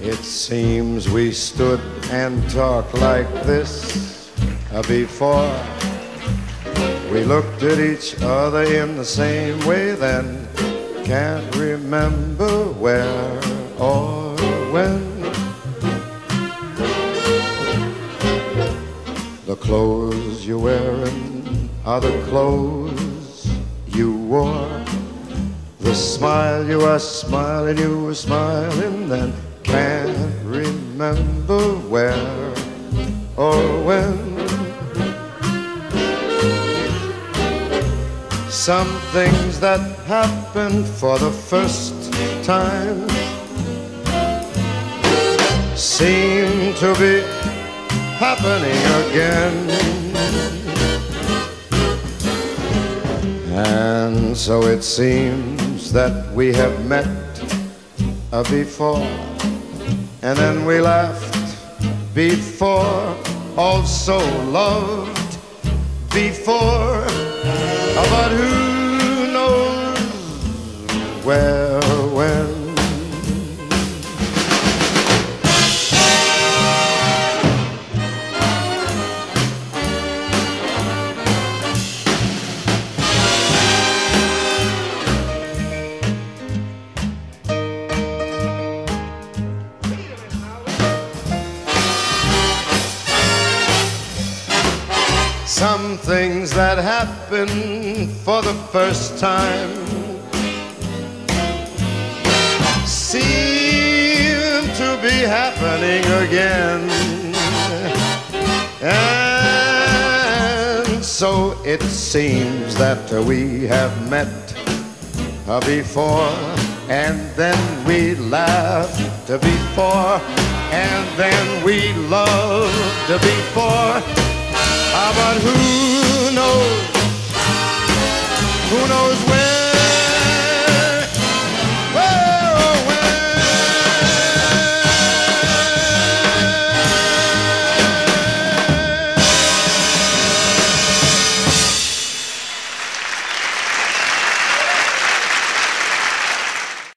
It seems we stood and talked like this uh, before. We looked at each other in the same way then. Can't remember where or when. The clothes you're wearing are the clothes you wore. The smile you are smiling, you were smiling then. Can't remember where or when. Some things that happened for the first time seem to be happening again. And so it seems that we have met uh, before, and then we laughed before, also loved before, Some things that happen for the first time seem to be happening again. And so it seems that we have met before, and then we laughed before, and then we loved before. But who knows? Who knows where?